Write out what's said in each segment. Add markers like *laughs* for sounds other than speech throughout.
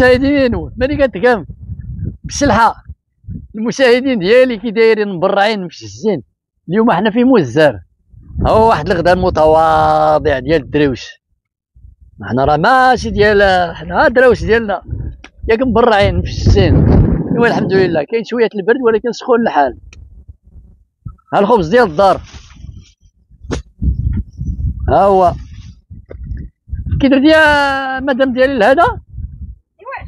المشاهدين ماني كنتكلم بالسلحه المشاهدين ديالي كي دايرين مبرعين مفشزين اليوم حنا في موزار هو واحد الغدا المتواضع ديال الدرويش حنا راه ماشي ديال حنا درويش ديالنا. ياك مبرعين مفشزين إيوا الحمد لله. كاين شوية البرد ولكن سخون الحال. ها الخبز ديال الدار. ها هو. كي درتي يا مدام ديالي لهذا؟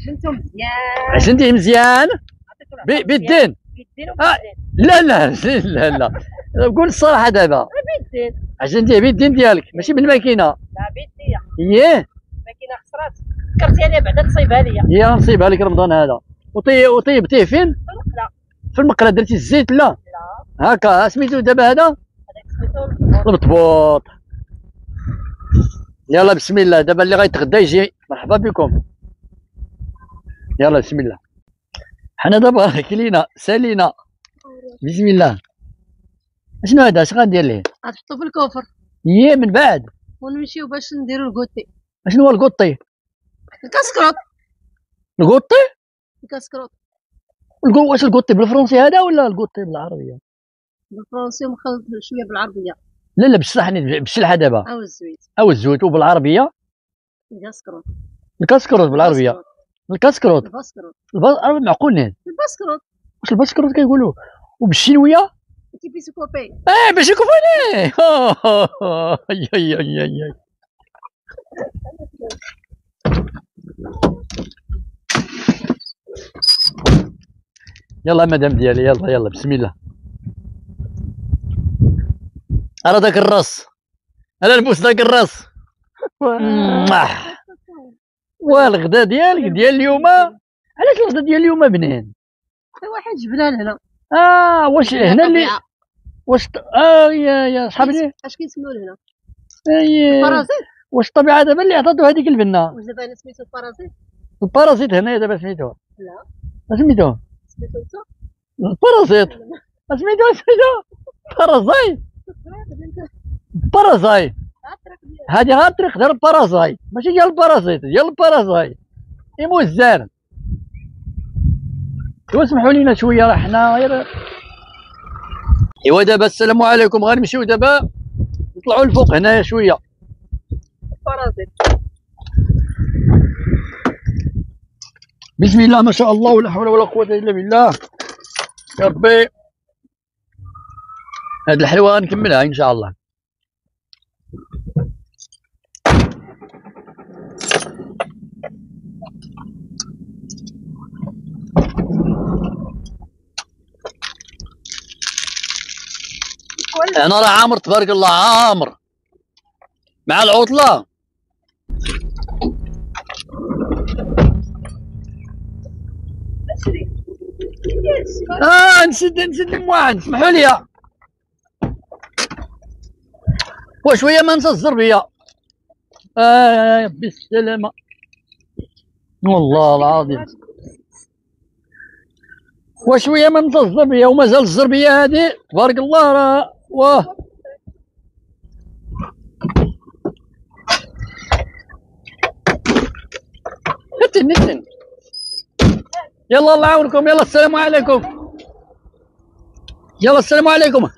عجنتو مزيان. عشنتيه مزيان؟ بالدين بالدين آه. لا لا لا لا قول الصراحة دابا. بالدين عشنتيه بالدين ديالك. ماشي بالماكينة. لا بالدين اييه الماكينه خسرات. فكرتي عليها بعدا تصيبها ليا هي غنصيبها لك رمضان هذا. وطي وطيبتيه فين؟ لا في المقلة. درتي الزيت؟ لا. لا. هكا سميتو دابا هذا؟ هذاك سميتو البطبوط يلا بسم الله. دابا اللي غيتغدى يجي. مرحبا بكم. يلا بسم الله. حنا دابا كلينا سالينا بسم الله. شنو هذا؟ اش غندير ليه غتحطو في الكوفر. يي من بعد. ونمشيو باش نديرو الكوتي. شنو هو القطي الكاسكروط القطي الكاسكروط القو واش القطي بالفرنسي هذا ولا القطي بالعربية؟ بالفرنسي ومخلط شوية بالعربية. لا لا بالصح بالشلحه دابا. أو الزويت. أو الزوت وبالعربية؟ الكاسكروط الكاسكروت بالعربية. الكاسكروت. الباسكروط بالعربي معقول نين الباسكروط واش الباسكروت كيقولوا. وبالشينويه كيفيسو كوبي آه باش يكفوني اي اي اي *laughs* اي يلا مدام ديالي يلا يلا بسم الله. أرى داك الراس. أنا نبوس داك الراس. والغدا ديالك ديال اليوم. علاش الغدا ديال اليوم بنين؟ واحد جبنان هنا آه واش هنا اللي. واش آه يا يا صحابي اش كيسموه هنا اي بارازيت واش الطبيعة دابا اللي عطاتو هذيك البنة؟ واش دابا أنا سميتو بارازيت البارازيت هنايا دابا سميتو لا. اش سميتو أنت؟ البارازيت. سميتو سميتو بارازاي. بارازاي. هذه غير الطريق ديال البارازاي ماشي ديال البارازيت ديال البارازاي إيمو الزار ايوا سمحوا لينا شوية راه حنا غير. إيوا دابا السلام عليكم. غنمشيو دابا نطلعوا الفوق هنايا شوية. بارازيت بسم الله ما شاء الله ولا حول ولا قوة إلا بالله. يا ربي. هاد الحلوة غنكملها إن شاء الله. أنا راه عامر تبارك الله عامر. مع العطلة. آه نسد نسد المواعن اسمحوا لي وشوية ما نسى الزربية. آه بالسلامه والله العظيم. وشوية ما نسى الزربية ومازال الزربية هذه. تبارك الله راه. واه نتن نتن يلا الله يعاونكم يلا السلام عليكم. يلا السلام عليكم.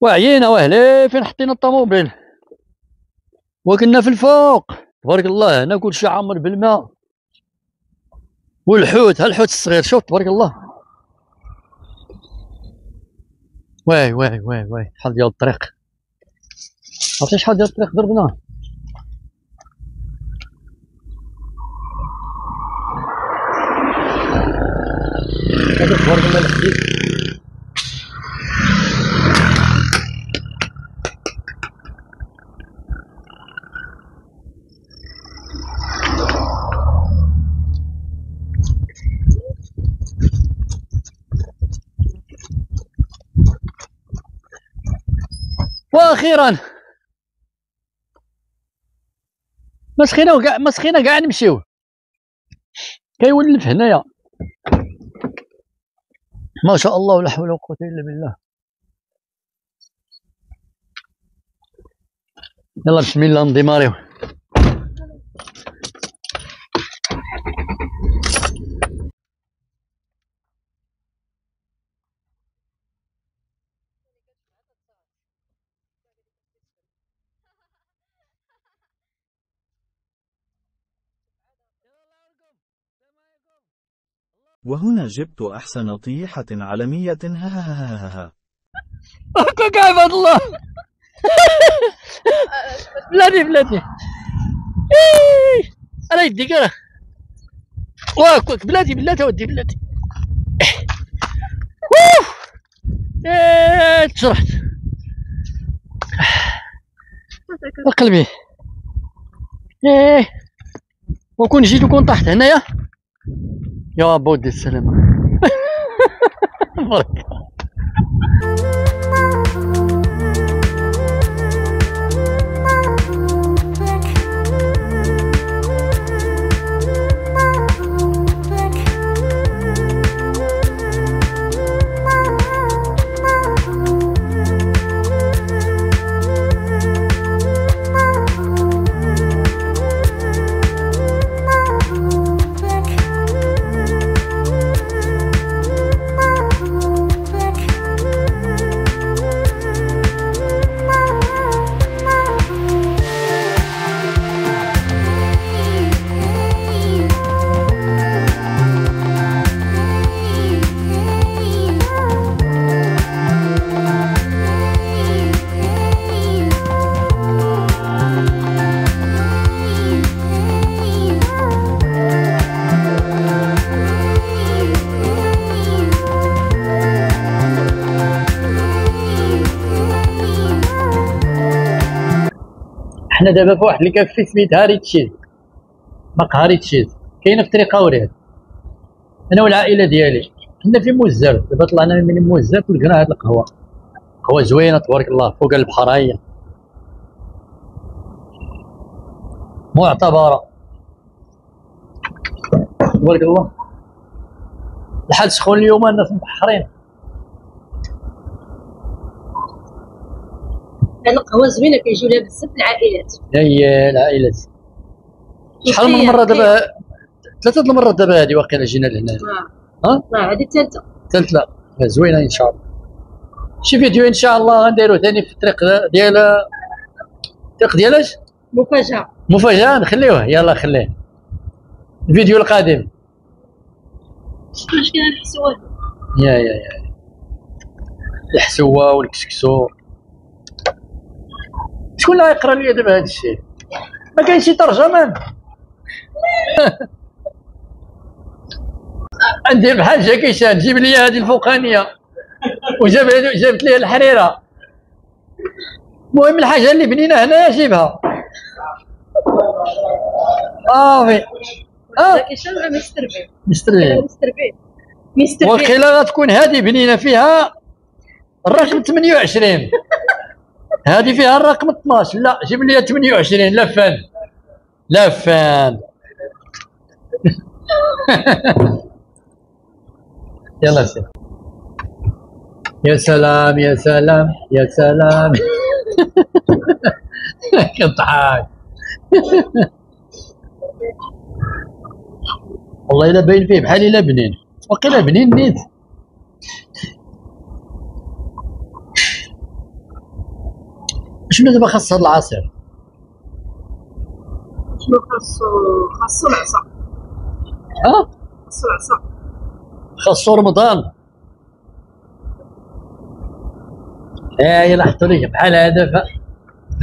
وعيينا وأهلي فين حطينا الطوموبيل؟ وكنا في الفوق. تبارك الله هنا كل شيء عامر بالماء. والحوت ها الحوت الصغير شوف تبارك الله. واي واي واي واي شحال ديال الطريق. عرفتي شحال ديال الطريق؟ ضربنا هذا تبارك الله وأخيرا مسخينا وكاع مسخينا كاع نمشيو. كيولف هنايا. ما شاء الله ولا حول ولا قوة إلا بالله. يلا بسم الله نديماريو وهنا جبت أحسن طيحة عالمية هاهاهاها هكاك عباد الله. بلادي بلادي إيه. يديك أنا. واكوك بلادي بلادي ودي بلادي. إيه، تشرحت. قلبي إيه. وكون جيت وكون طحت هنايا. يا بودي السلامة *laughs* برك حنا دابا في واحد الكافي سميتها ريتشيز. مقهى ريتشيز. كاينة في طريق اوريال أنا والعائلة ديالي. كنا في موزر. دابا طلعنا من موزر لقينا هاد القهوة. قهوة زوينة تبارك الله فوق البحر هي. معتبرة. تبارك الله. الحال سخون اليوم الناس مبحرين هاد القهوه زوينة كيجيو لها بزاف العائلات. هي العائلات. شحال من مرة دابا ثلاثة المرات دابا هذه واقيلا جينا لهنا. آه. ها؟ آه هذه الثالثة. ثالث لا زوينة إن شاء الله. شي فيديو إن شاء الله غنديرو ثاني في الطريق ديال الطريق ديال اش؟ مفاجأة. مفاجأة نخليوه. يلا خليه. الفيديو القادم. شكون كاين الحسوان يا يا يا. الحسوة والكسكسو. شكون اللي يقرا لي دابا هذا الشيء؟ ما كاينش شي ترجمان. *laughs* ندير بحال جاكي شان جيب لي هذه الفوقانية. وجاب جابت لي الحريرة. المهم الحاجة اللي بنينا هنا جيبها. صافي آه. زكي شان مع مستر بي مستري مستر بي مستر بي وقيلا غتكون هذه بنينا فيها الرقم 28 هذه فيها الرقم 12 لا جيب لي 28 لا فان لا فان يلا سير يا سلام يا سلام يا سلام. *laughs* كضحك *laughs* والله إلا باين فيه بحال إلا بنين. وقيلا بنين نيت. شنو دابا خاص هاد العصير شنو خاصو خاصو العصا ها؟ خاصو العصا خاصو رمضان. إيه يلا حطوا لي بحال هذا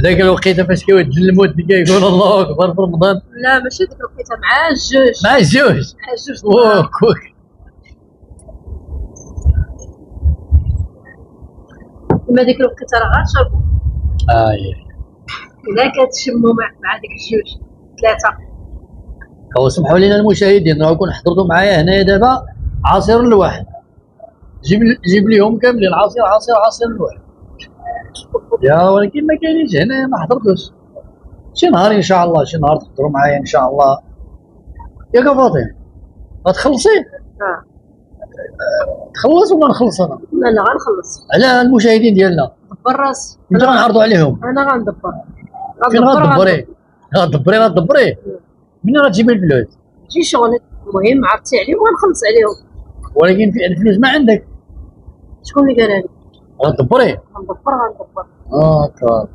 ذاك الوقيته فاش كيوجد الموت كيقول الله أكبر في رمضان. لا ماشي ديك الوقيته مع الجوج. مع الجوج؟ مع الجوج. ديال أوه. النهار. كوك إما ديك الوقيته راه غنشربوا اي الا كتشموا مع مع ديك الجوج ثلاثة. هو سمحوا لنا المشاهدين راه كون حضرتوا معايا هنايا دابا عصير الواحد. جيب جيب ليهم كاملين عصير عصير عصير الواحد. يا ولكن ما كاينينش هنايا ما حضرتوش. شي نهار إن شاء الله شي نهار تحضروا معايا إن شاء الله. ياك فاطمة غتخلصي آه. تخلص ولا نخلص أنا؟ لا لا غنخلص. على المشاهدين ديالنا. راسي انت غنعرضوا عليهم. أنا غندبر. فين غندبر غدبري غدبري غدبري منين غتجيبي الفلوس؟ شي شغل المهم عرفتي عليهم وغنخلص عليهم. ولكن في الفلوس ما عندك. شكون اللي قالها لك غدبري غندبر غندبر. آه كار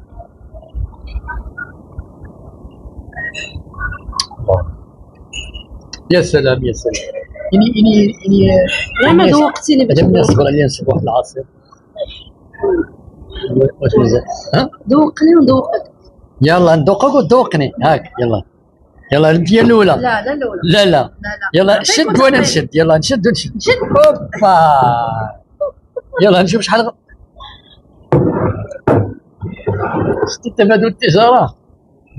يا سلام يا سلام. اني اني اني إني- ذوقتيني تذوق. يصبر عليا نشرب واحد العصير واش مزال ها ذوقني وندوقك يلا ندوقك وتذوقني هاك يلا. يلا انت الأولى. لا لا الأولى. لا لا. لا لا. يلا شد وأنا. نشد؟ يلا نشد ونشد. شد. أوبا. يلا نشوف شحال شتي التبادل التجارة.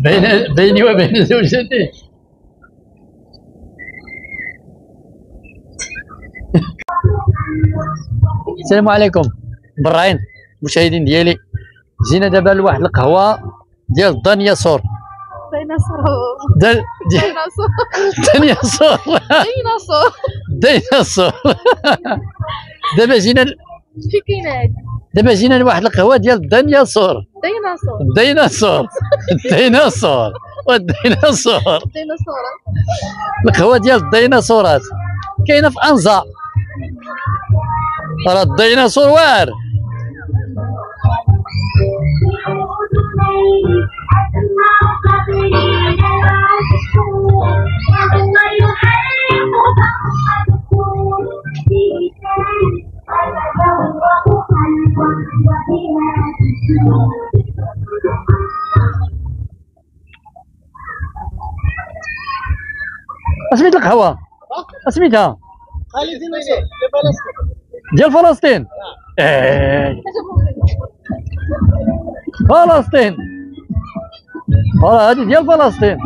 بين بيني وبين زوجتي. السلام عليكم. برعين. المشاهدين ديالي جينا دابا لواحد القهوة ديال الدنياسور ديناصور. ديناصور. *laughs* ديناصور. ديناصور دابا جينا في كاين هادي. دابا جينا لواحد القهوة ديال الدنياسور ديناصور. الديناصور الديناصور والديناصور ديناصور. القهوة ديال الديناصورات. كاينة في أنزا. راه الديناصور واعر القهوه اسميتها ديال فلسطين. إيه. فلسطين. آه هذه ديال فلسطين.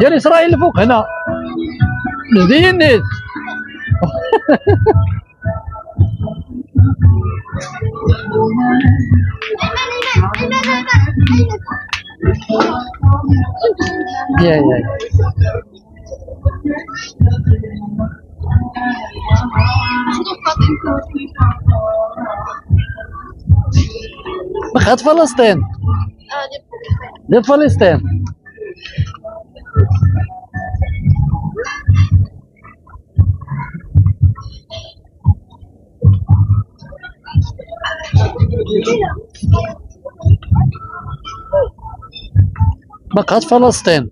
ديال إسرائيل الفوق هنا. مزيان نيت. *laughs* يا بخات فلسطين ديال فلسطين بقات فلسطين.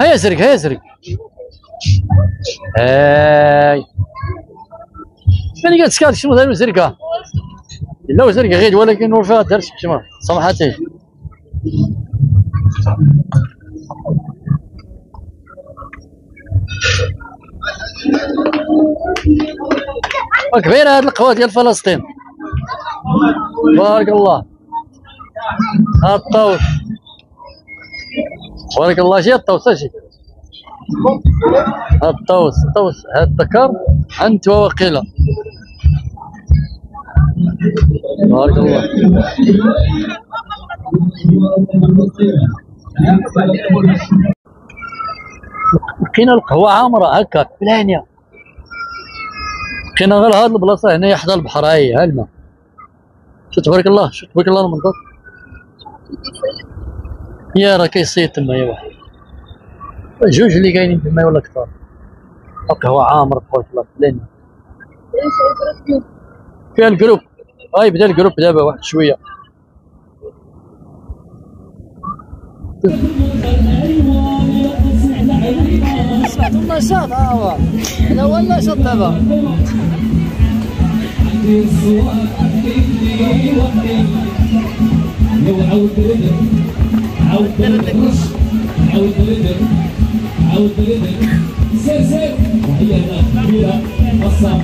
هيا سرق هيا سرق هاي. فين قالت سكات شنو داروا سرقه لا سرقه غير ولكن ورفاها دارت شما سمحتي كبيرة هاد القهوة ديال فلسطين. بارك الله. هاد بارك الله شي الطاوس شي؟ هاد الطاوس الطاوس هاد الذكر أنت ووقيله بارك الله لقينا القهوة عامرة هكا بلانية لقينا غير هاد البلاصة هنا حدا البحر هاي ها الماء شو تبارك الله شو تبارك الله المنظر يا راه كيصيد تما يا واحد جوج اللي كاينين تما ولا كثار القهوة عامرة تبارك الله بلانية فيها ال groupe. هاي بدأ ال groupe دابا واحد شوية. سمعت آه هذا هو النشاط دابا عاود بلدك عاود بلدك عاود بلدك عاود بلدك سير سير. وهي كبيرة قصة